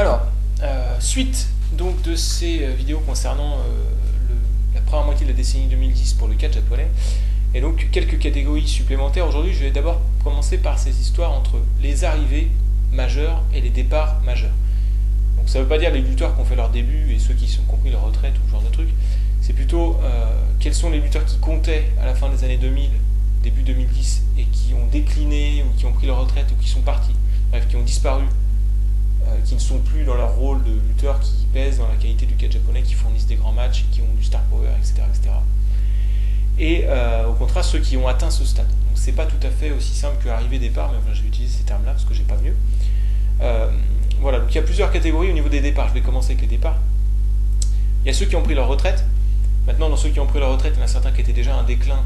Alors, euh, suite donc de ces euh, vidéos concernant euh, la première moitié de la décennie 2010 pour le catch japonais, et donc quelques catégories supplémentaires. Aujourd'hui, je vais d'abord commencer par ces histoires entre les arrivées majeures et les départs majeurs. Donc ça ne veut pas dire les lutteurs qui ont fait leur début et ceux qui ont compris leur retraite ou ce genre de truc. C'est plutôt quels sont les lutteurs qui comptaient à la fin des années 2000, début 2010, et qui ont décliné ou qui ont pris leur retraite ou qui sont partis, bref, qui ont disparu, qui ne sont plus dans leur rôle de lutteurs qui pèsent dans la qualité du catch japonais, qui fournissent des grands matchs, qui ont du star power, etc. etc. Et euh, au contraire, ceux qui ont atteint ce stade. Donc c'est pas tout à fait aussi simple que arrivée-départ, mais enfin, je vais utiliser ces termes-là parce que j'ai pas mieux. Euh, voilà, donc il y a plusieurs catégories au niveau des départs. Je vais commencer avec les départs. Il y a ceux qui ont pris leur retraite. Maintenant, dans ceux qui ont pris leur retraite, il y en a certains qui étaient déjà un déclin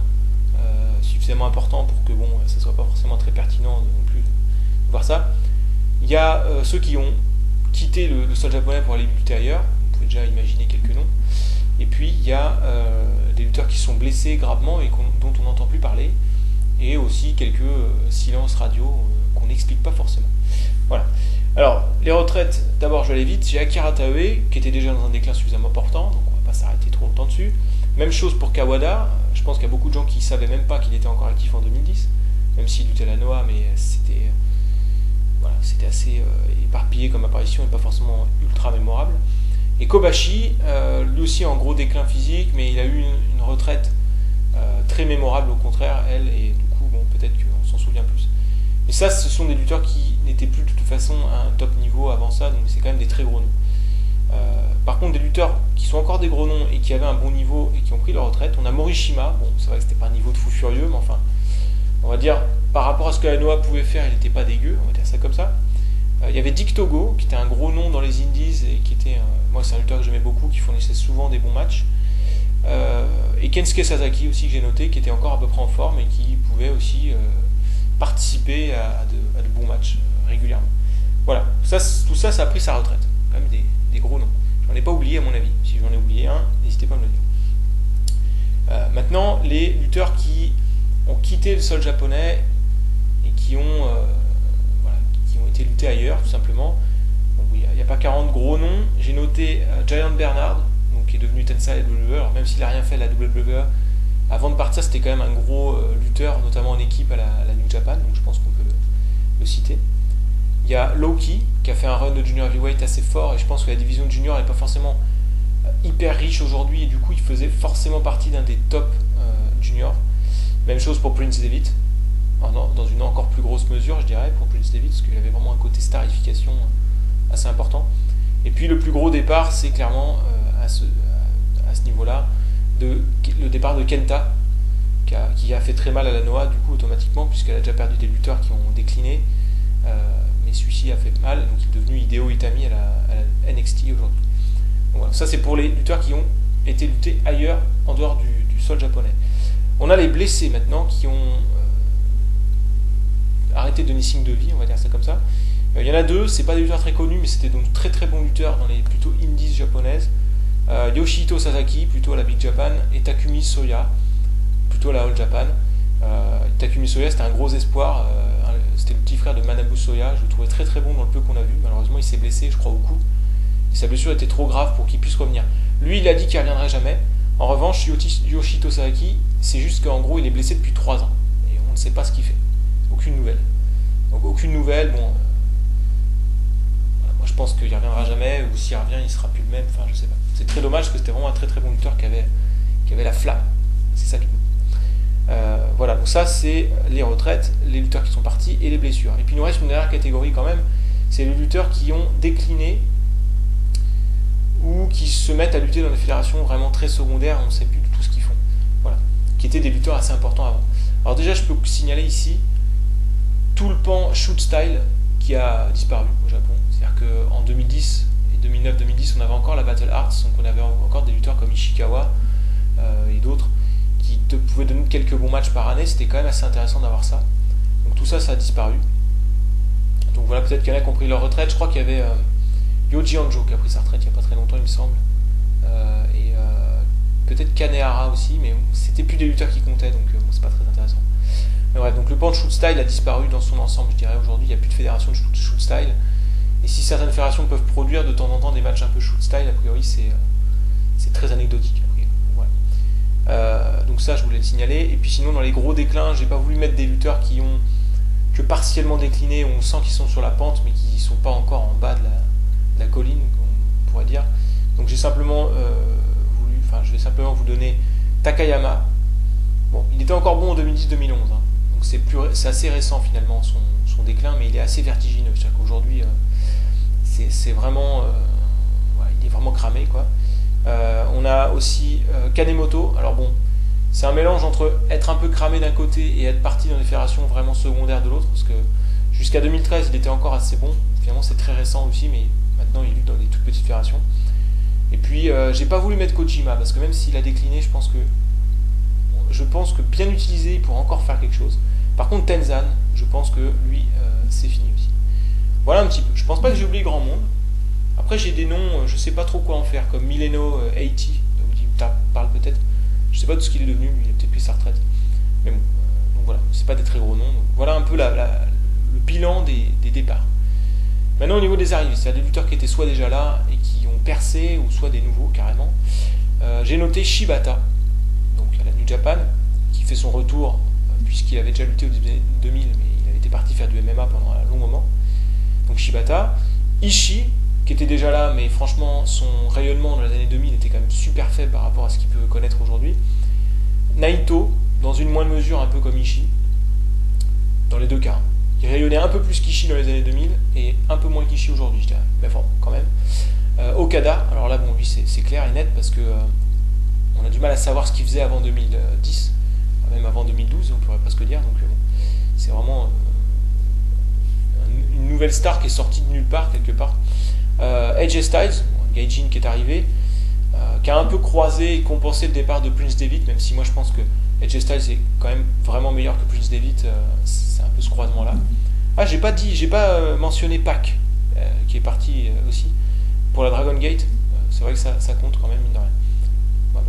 euh, suffisamment important pour que bon, ça soit pas forcément très pertinent non plus de voir ça. Il y a euh, ceux qui ont quitté le, sol japonais pour aller lutter ailleurs. Vous pouvez déjà imaginer quelques noms. Et puis il y a euh, des lutteurs qui sont blessés gravement et dont on n'entend plus parler. Et aussi quelques euh, silences radio qu'on n'explique pas forcément. Voilà. Alors, les retraites, d'abord je vais aller vite. J'ai Akira Taue, qui était déjà dans un déclin suffisamment important, donc on va pas s'arrêter trop longtemps dessus. Même chose pour Kawada. Je pense qu'il y a beaucoup de gens qui ne savaient même pas qu'il était encore actif en 2010, même s'il luttait à la Noah, mais c'était c'était assez euh, éparpillé comme apparition et pas forcément ultra mémorable. Et Kobashi, euh, lui aussi en gros déclin physique, mais il a eu une, retraite euh, très mémorable au contraire, elle, et du coup, bon, peut-être qu'on s'en souvient plus. Mais ça, ce sont des lutteurs qui n'étaient plus de toute façon à un top niveau avant ça, donc c'est quand même des très gros noms. Par contre, des lutteurs qui sont encore des gros noms et qui avaient un bon niveau et qui ont pris leur retraite, on a Morishima, bon, c'est vrai que c'était pas un niveau de fou furieux, mais enfin, on va dire, par rapport à ce que la pouvait faire, il n'était pas dégueu, on va dire ça comme ça. Euh, il y avait Dick Togo, qui était un gros nom dans les indies et qui était, euh, moi c'est un lutteur que j'aimais beaucoup, qui fournissait souvent des bons matchs. Euh, et Kensuke Sasaki aussi que j'ai noté, qui était encore à peu près en forme et qui pouvait aussi euh, participer à, de, bons matchs régulièrement. Voilà, tout ça, ça a pris sa retraite. Quand même des, gros noms. J'en ai pas oublié à mon avis. Si j'en ai oublié un, n'hésitez pas à me le dire. Maintenant, les lutteurs qui ont quitté le sol japonais et qui ont, euh, voilà, qui ont été luttés ailleurs, tout simplement. Il n'y a, pas 40 gros noms. J'ai noté euh, Giant Bernard, donc, qui est devenu Tensai WWE. Même s'il n'a rien fait à la WWE, avant de partir, c'était quand même un gros euh, lutteur, notamment en équipe à la, New Japan, donc je pense qu'on peut le, citer. Il y a Loki, qui a fait un run de junior heavyweight assez fort, et je pense que la division junior n'est pas forcément euh, hyper riche aujourd'hui, et du coup, il faisait forcément partie d'un des top euh, juniors. Même chose pour Prince Devitt, dans une encore plus grosse mesure, je dirais, pour Devitt, parce qu'il avait vraiment un côté starification euh, assez important. Et puis le plus gros départ, c'est clairement euh, à ce, niveau-là, le départ de Kenta, qui a, qui a fait très mal à la Noah, du coup, automatiquement, puisqu'elle a déjà perdu des lutteurs qui ont décliné. Euh, mais celui-ci a fait mal, donc il est devenu Hideo Itami à la, NXT aujourd'hui. Voilà, ça c'est pour les lutteurs qui ont été luttés ailleurs, en dehors du, du sol japonais. On a les blessés maintenant qui ont arrêté de signe de vie, on va dire ça comme ça. Euh, Il y en a deux, c'est pas des lutteurs très connus, mais c'était donc très très bons lutteurs dans les plutôt indies japonaises. Euh, Yoshihito Sasaki, plutôt à la Big Japan, et Takumi Soya, plutôt à la All Japan. Euh, Takumi Soya, c'était un gros espoir. euh, c'était le petit frère de Manabu Soya. Je le trouvais très très bon dans le peu qu'on a vu. Malheureusement, il s'est blessé, je crois, au cou. Sa blessure était trop grave pour qu'il puisse revenir. Lui, il a dit qu'il ne reviendrait jamais. En revanche, Yoshito Sasaki, c'est juste qu'en gros, il est blessé depuis 3 ans. Et on ne sait pas ce qu'il fait. Aucune nouvelle. Donc, aucune nouvelle. Bon, euh, moi je pense qu'il ne reviendra jamais. Ou s'il revient, il sera plus le même. Enfin, je sais pas. C'est très dommage parce que c'était vraiment un très très bon lutteur qui avait, qui avait la flamme. C'est ça qui euh, voilà, donc ça c'est les retraites, les lutteurs qui sont partis et les blessures. Et puis il nous reste une dernière catégorie quand même, c'est les lutteurs qui ont décliné ou qui se mettent à lutter dans des fédérations vraiment très secondaires, on ne sait plus du tout ce qu'ils font. Voilà, qui étaient des lutteurs assez importants avant. Alors déjà je peux signaler ici tout le pan shoot style qui a disparu au Japon. C'est-à-dire qu'en 2010 et 2009-2010 on avait encore la Battle Arts, donc on avait encore des lutteurs comme Ishikawa euh, et d'autres qui pouvaient donner quelques bons matchs par année, c'était quand même assez intéressant d'avoir ça. Donc tout ça, ça a disparu. Donc voilà, peut-être qu'il y en a qui ont pris leur retraite. Je crois qu'il y avait euh, Yoji Anjo qui a pris sa retraite il n'y a pas très longtemps, il me semble. Euh, et peut-être Kanehara aussi, mais c'était plus des lutteurs qui comptaient, donc c'est pas très intéressant. Donc le pan de shoot style a disparu dans son ensemble, je dirais aujourd'hui. Il n'y a plus de fédération de shoot, style. Et si certaines fédérations peuvent produire de temps en temps des matchs un peu shoot style, a priori c'est c'est très anecdotique. donc ça, je voulais le signaler. Et puis sinon, dans les gros déclins, j'ai pas voulu mettre des lutteurs qui ont que partiellement décliné, on sent qu'ils sont sur la pente, mais qui sont pas encore en bas de la, colline, on pourrait dire. Donc j'ai simplement voulu, enfin, je vais simplement vous donner Takayama. Bon, il était encore bon en 2010-2011, hein. C'est assez récent finalement son, déclin, mais il est assez vertigineux. C'est-à-dire qu'aujourd'hui, c'est vraiment, il est vraiment cramé, quoi. Euh, on a aussi euh, Kanemoto. Alors bon, c'est un mélange entre être un peu cramé d'un côté et être parti dans des fédérations vraiment secondaires de l'autre, parce que jusqu'à 2013, il était encore assez bon. Finalement, c'est très récent aussi, mais maintenant, il lutte dans des toutes petites fédérations. Et puis, euh, j'ai pas voulu mettre Kojima, parce que même s'il a décliné, je pense que je pense que bien utilisé, il pourra encore faire quelque chose. Par contre, Tenzan, je pense que lui, c'est fini aussi. Voilà un petit peu. Je pense pas que j'ai oublié grand monde. Après, j'ai des noms, euh, je sais pas trop quoi en faire, comme Mileno 80, euh, donc parle peut-être. Je sais pas de ce qu'il est devenu, il a peut-être pris sa retraite. Mais bon, euh, donc voilà, c'est pas des très gros noms. voilà un peu le bilan des, départs. Maintenant, au niveau des arrivées, c'est-à-dire des lutteurs qui étaient soit déjà là et qui ont percé, ou soit des nouveaux carrément. j'ai noté Shibata, donc à la New Japan, qui fait son retour, puisqu'il avait déjà lutté au début 2000, mais il avait été parti faire du MMA pendant un long moment. Donc Shibata. Ishii, qui était déjà là, mais franchement, son rayonnement dans les années 2000 était quand même super faible par rapport à ce qu'il peut connaître aujourd'hui. Naito, dans une moindre mesure, un peu comme Ishii, dans les deux cas. Il rayonnait un peu plus qu'Ishii dans les années 2000 et un peu moins qu'Ishii aujourd'hui, je dirais. Mais bon, quand même. Euh, Okada, alors là, bon, lui, c'est clair et net parce que euh, on a du mal à savoir ce qu'il faisait avant 2010, même avant 2012, on pourrait presque dire. Donc, euh, bon, c'est vraiment une nouvelle star qui est sortie de nulle part, quelque part. Euh, AJ Styles, Gaijin qui est arrivé, euh, qui a un peu croisé et compensé le départ de Prince David, même si moi je pense que AJ Styles est quand même vraiment meilleur que Prince David, euh, c'est un peu ce croisement-là. Ah, j'ai pas dit, j'ai pas mentionné Pac, qui est parti aussi pour la Dragon Gate. c'est vrai que ça, compte quand même, mine de rien.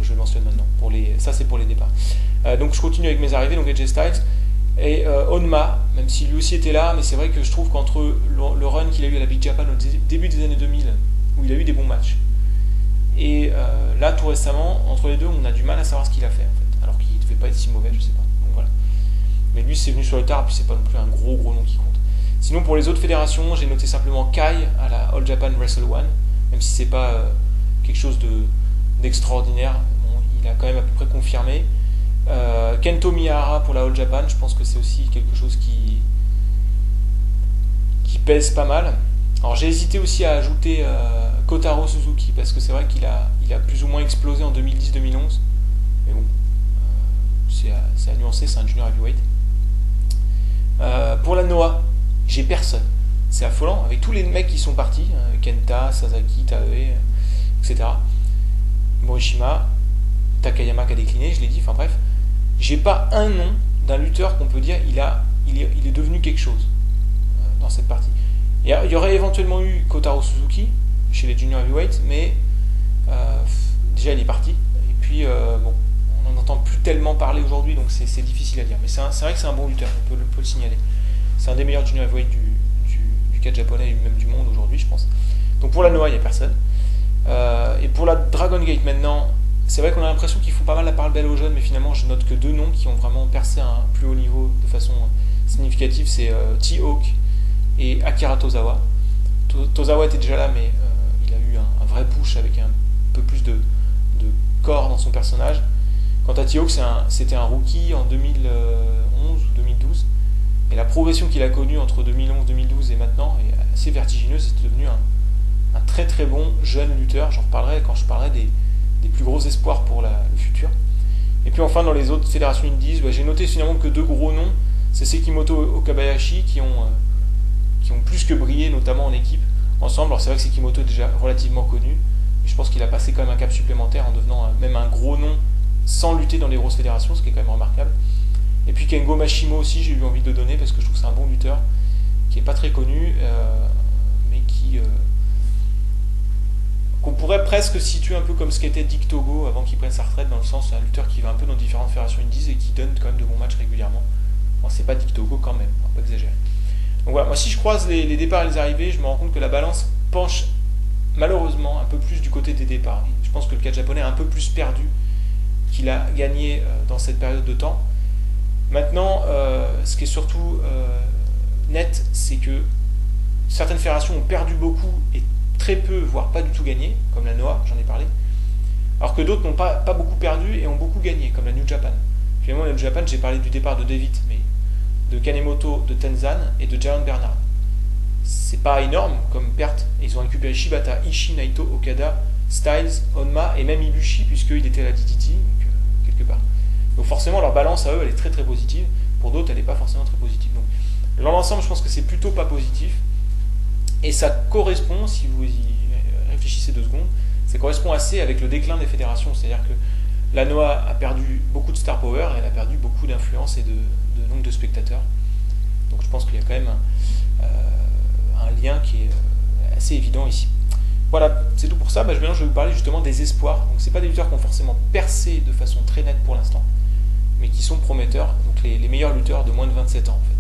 Je le mentionne maintenant. Pour les, ça, c'est pour les départs. donc, je continue avec mes arrivées. Donc, AJ Styles, et euh, Onma, même si lui aussi était là, mais c'est vrai que je trouve qu'entre le, run qu'il a eu à la Big Japan au début des années 2000, où il a eu des bons matchs, et euh, là tout récemment, entre les deux, on a du mal à savoir ce qu'il a fait, en fait, alors qu'il ne devait pas être si mauvais, je sais pas. Donc voilà. Mais lui, c'est venu sur le tard, puis c'est pas non plus un gros gros nom qui compte. Sinon, pour les autres fédérations, j'ai noté simplement Kai à la All Japan Wrestle One, même si c'est pas euh, quelque chose d'extraordinaire, il a quand même à peu près confirmé. Euh, Kento Miyahara pour la All Japan, je pense que c'est aussi quelque chose qui, pèse pas mal. Alors j'ai hésité aussi à ajouter euh, Kotaro Suzuki parce que c'est vrai qu'il a, il a plus ou moins explosé en 2010-2011. Mais bon, euh, c'est à, nuancer, c'est un junior heavyweight. pour la Noah, j'ai personne. C'est affolant, avec tous les mecs qui sont partis, Kenta, Sasaki, Tae, etc. Morishima, Takayama qui a décliné, je l'ai dit, enfin bref j'ai pas un nom d'un lutteur qu'on peut dire il, a, il, est, devenu quelque chose euh, dans cette partie. Il y, aurait éventuellement eu Kotaro Suzuki chez les junior heavyweights, mais euh, déjà il est parti. Et puis, euh, bon, on n'en entend plus tellement parler aujourd'hui, donc c'est difficile à dire. Mais c'est vrai que c'est un bon lutteur, on peut, le signaler. C'est un des meilleurs junior heavyweights du, du, catch japonais et même du monde aujourd'hui, je pense. Donc pour la Noah, il n'y a personne. et pour la Dragon Gate maintenant, c'est vrai qu'on a l'impression qu'ils font pas mal la parole belle aux jeunes, mais finalement, je note que deux noms qui ont vraiment percé à un plus haut niveau de façon significative, c'est euh, T-Hawk et Akira Tozawa. Tozawa était déjà là, mais euh, il a eu un, vrai push avec un peu plus de, corps dans son personnage. Quant à T-Hawk, c'était un, rookie en 2011 ou 2012. Et la progression qu'il a connue entre 2011, 2012 et maintenant est assez vertigineuse. C'est devenu un, très très bon jeune lutteur. J'en reparlerai quand je parlerai des, plus gros espoirs pour le futur. Et puis enfin, dans les autres fédérations indies, j'ai noté finalement que deux gros noms, c'est Sekimoto Okabayashi qui ont, euh, qui ont plus que brillé, notamment en équipe, ensemble. Alors c'est vrai que Sekimoto est déjà relativement connu, mais je pense qu'il a passé quand même un cap supplémentaire en devenant euh, même un gros nom sans lutter dans les grosses fédérations, ce qui est quand même remarquable. Et puis Kengo Mashimo aussi, j'ai eu envie de donner parce que je trouve que c'est un bon lutteur, qui n'est pas très connu, euh, mais qui qu'on pourrait presque situer un peu comme ce qu'était Dick Togo avant qu'il prenne sa retraite, dans le sens un lutteur qui va un peu dans différentes fédérations indies et qui donne quand même de bons matchs régulièrement. Bon, c'est pas Dick Togo quand même, on va pas exagérer. Donc voilà, moi si je croise les, départs et les arrivées, je me rends compte que la balance penche malheureusement un peu plus du côté des départs. Je pense que le cadre japonais a un peu plus perdu qu'il a gagné euh, dans cette période de temps. Maintenant, euh, ce qui est surtout euh, net, c'est que certaines fédérations ont perdu beaucoup et très peu, voire pas du tout gagné, comme la NOAA, j'en ai parlé, alors que d'autres n'ont pas, beaucoup perdu et ont beaucoup gagné, comme la New Japan. Finalement, la New Japan, j'ai parlé du départ de David, mais de Kanemoto, de Tenzan et de Jaron Bernard. C'est pas énorme comme perte. Ils ont récupéré Shibata, Ishii, Naito, Okada, Styles, Onma et même Ibushi puisqu'il était à la DDT, donc, euh, quelque part. Donc forcément leur balance à eux elle est très très positive. Pour d'autres elle n'est pas forcément très positive. Donc dans l'ensemble je pense que c'est plutôt pas positif. Et ça correspond, si vous y réfléchissez deux secondes, ça correspond assez avec le déclin des fédérations. C'est-à-dire que la NOAA a perdu beaucoup de star power et elle a perdu beaucoup d'influence et de, nombre de spectateurs. Donc je pense qu'il y a quand même un, euh, lien qui est euh, assez évident ici. Voilà, c'est tout pour ça. Bah, je, vais vous parler justement des espoirs. Donc c'est pas des lutteurs qui ont forcément percé de façon très nette pour l'instant, mais qui sont prometteurs. Donc les, meilleurs lutteurs de moins de 27 ans en fait.